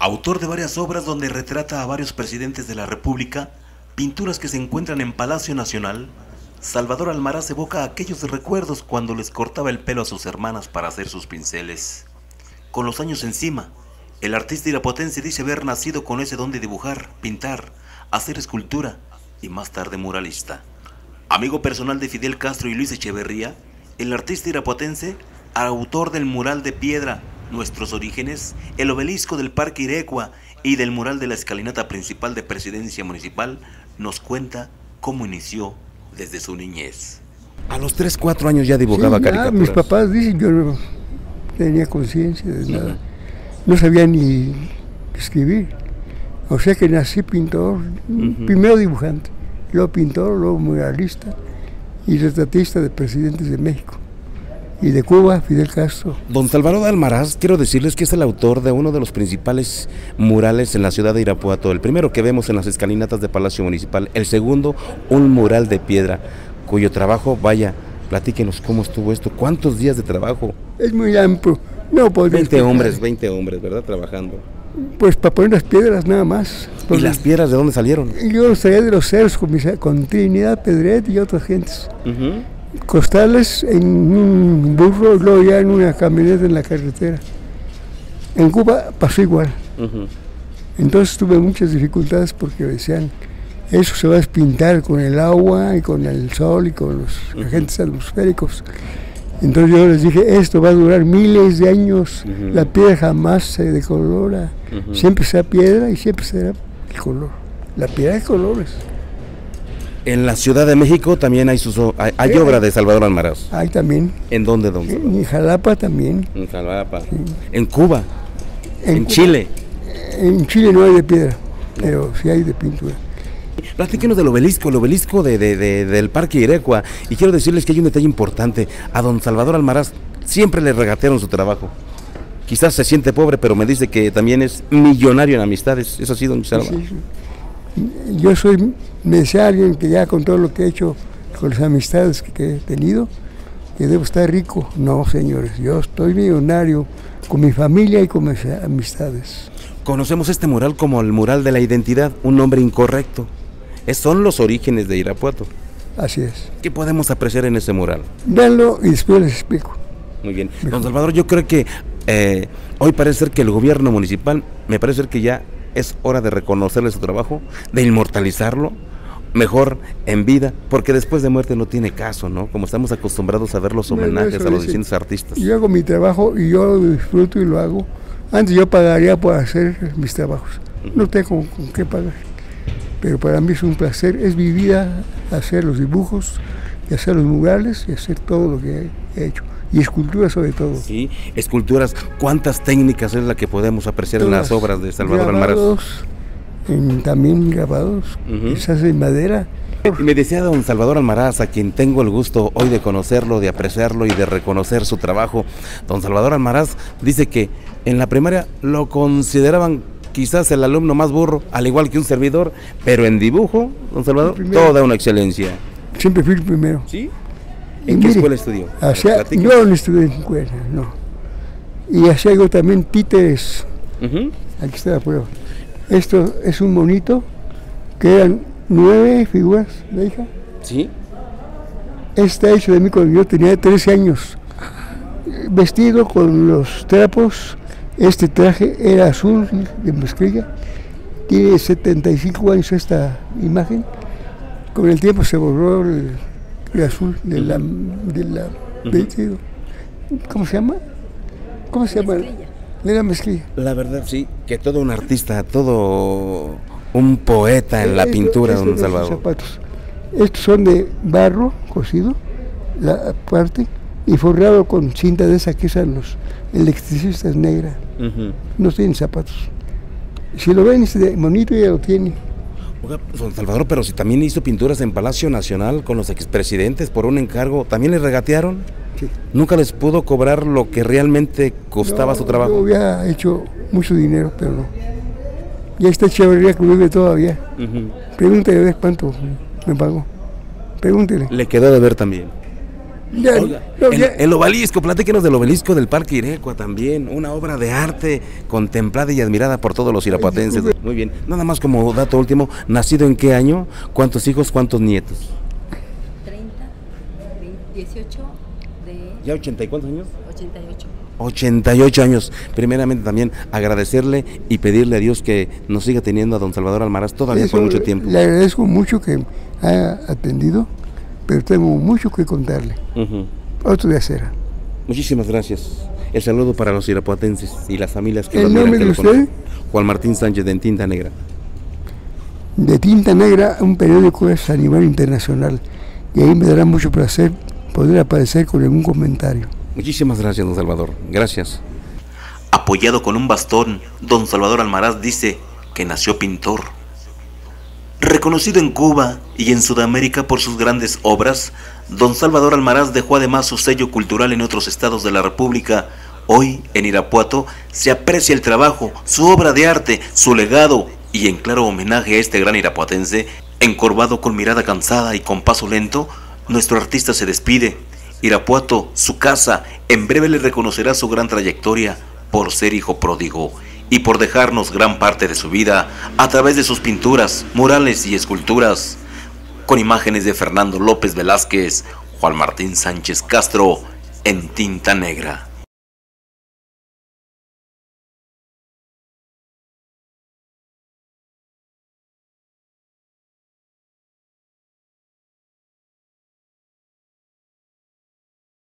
Autor de varias obras donde retrata a varios presidentes de la República, pinturas que se encuentran en Palacio Nacional, Salvador Almaraz evoca aquellos recuerdos cuando les cortaba el pelo a sus hermanas para hacer sus pinceles. Con los años encima, el artista irapuatense dice haber nacido con ese don de dibujar, pintar, hacer escultura y más tarde muralista. Amigo personal de Fidel Castro y Luis Echeverría, el artista irapuatense, autor del mural de piedra Nuestros Orígenes, el obelisco del Parque Irecua y del mural de la escalinata principal de Presidencia Municipal, nos cuenta cómo inició desde su niñez. A los 3, 4 años ya dibujaba Sí, ya, caricaturas. mis papás dicen, yo no tenía conciencia de nada. No sabía ni escribir. O sea que nací pintor, primero dibujante, luego pintor, luego muralista y retratista de presidentes de México. Y de Cuba, Fidel Castro. Don Salvador de Almaraz, quiero decirles que es el autor de uno de los principales murales en la ciudad de Irapuato. El primero que vemos en las escalinatas de Palacio Municipal. El segundo, un mural de piedra, cuyo trabajo, vaya, platíquenos cómo estuvo esto. ¿Cuántos días de trabajo? Es muy amplio. No podría 20 explicar. hombres, 20 hombres, ¿verdad? Trabajando. Pues para poner las piedras nada más. ¿Y las piedras de dónde salieron? Yo traía de los cerros con, mis- con Trinidad Pedret y otras gentes. Costales en un burro y luego ya en una camioneta en la carretera. En Cuba pasó igual. Entonces tuve muchas dificultades porque decían, eso se va a despintar con el agua y con el sol y con los agentes atmosféricos. Entonces yo les dije, esto va a durar miles de años, la piedra jamás se decolora, siempre será piedra y siempre será el color. La piedra de colores. En la Ciudad de México también hay, sus, hay, hay Sí. obra de Salvador Almaraz. Hay también, ¿En dónde, don Salvador? en Jalapa también. En Jalapa. En Cuba. En, Cuba- Chile. En Chile no hay de piedra, pero sí hay de pintura. Platíquenos del obelisco, el obelisco de, de- de- del Parque Irecua. Y quiero decirles que hay un detalle importante. A don Salvador Almaraz siempre le regatearon su trabajo. Quizás se siente pobre, pero me dice que también es millonario en amistades. ¿Es así, don Salva? Sí, sí. Yo soy, me decía alguien que ya con todo lo que he hecho, con las amistades que, he tenido, que debo estar rico. No, señores, yo estoy millonario con mi familia y con mis amistades. Conocemos este mural como el mural de la identidad, un nombre incorrecto. Es- son los orígenes de Irapuato. Así es. ¿Qué podemos apreciar en ese mural? Véanlo y después les explico. Muy bien. Don Salvador, yo creo que eh, hoy parece ser que el gobierno municipal, me parece ser que ya es hora de reconocerle su trabajo, de inmortalizarlo, mejor en vida, porque después de muerte no tiene caso, ¿no? Como estamos acostumbrados a ver los homenajes a los distintos artistas. Yo hago mi trabajo y yo lo disfruto y lo hago. Antes yo pagaría por hacer mis trabajos. No tengo con qué pagar. Pero para mí es un placer, es mi vida hacer los dibujos y hacer los murales y hacer todo lo que he hecho. Y escultura sobre todo. Sí, esculturas, ¿cuántas técnicas es la que podemos apreciar en las Todas. obras de Salvador Almaraz? En- también grabados, Ujú. se hace en madera. Y me decía don Salvador Almaraz, a quien tengo el gusto hoy de conocerlo, de apreciarlo y de reconocer su trabajo. Don Salvador Almaraz dice que en la primaria lo consideraban quizás el alumno más burro, al igual que un servidor, pero en dibujo, don Salvador, toda una excelencia. Siempre fui el primero. ¿Sí? Y ¿En qué mire, escuela estudió? Platíquenos. yo no estudié en escuela, no. Y hacía yo también títeres. Aquí está la prueba. Esto es un monito que eran nueve figuras de hija. ¿Sí? Está hecho de mí cuando yo tenía 13 años. Vestido con los trapos. Este traje era azul de mezclilla. Tiene 75 años esta imagen. Con el tiempo se borró el, el azul de la, de la vestido. ¿Cómo se llama? ¿Cómo se llama? De la mezclilla. La verdad, sí, que todo un artista, todo un poeta en la Esto- pintura, esto don Salvador. zapatos. Estos son de barro cocido, la parte, y forrado con cinta de esa que usan los electricistas negra. No tienen zapatos. Si lo ven, este monito ya lo tiene. Oiga, don Salvador, pero si también hizo pinturas en Palacio Nacional con los expresidentes por un encargo, ¿también le regatearon? Sí. ¿Nunca les pudo cobrar lo que realmente costaba su Yo trabajo? había hecho mucho dinero, pero no. Y esta chévería que vive todavía. Ujú. Pregúntele a ver cuánto me pagó. Pregúntele. Le quedó de ver también. El, obelisco, platíquenos del obelisco del Parque Irecua también, una obra de arte contemplada y admirada por todos los irapuatenses. Muy bien, nada más como dato último, ¿nacido en qué año? ¿Cuántos hijos, cuántos nietos? 30, 18 de... ¿Ya 80 y cuántos años? 88. 88 años. Primeramente también agradecerle y pedirle a Dios que nos siga teniendo a don Salvador Almaraz todavía por mucho tiempo. Le agradezco mucho que haya atendido, pero tengo mucho que contarle. Otro día será. Muchísimas gracias. El saludo para los irapuatenses y las familias que ¿El nombre de usted? Juan Martín Sánchez de Tinta Negra. De Tinta Negra, un periódico es a nivel internacional y ahí me dará mucho placer poder aparecer con algún comentario. Muchísimas gracias, don Salvador. Gracias. Apoyado con un bastón, don Salvador Almaraz dice que nació pintor. Reconocido en Cuba y en Sudamérica por sus grandes obras, don Salvador Almaraz dejó además su sello cultural en otros estados de la República. Hoy, en Irapuato, se aprecia el trabajo, su obra de arte, su legado y en claro homenaje a este gran irapuatense, encorvado con mirada cansada y con paso lento, nuestro artista se despide Irapuato, su casa, en breve le reconocerá su gran trayectoria por ser hijo pródigo y por dejarnos gran parte de su vida a través de sus pinturas, murales y esculturas, con imágenes de Fernando López Velázquez, Juan Martín Sánchez Castro en tinta negra.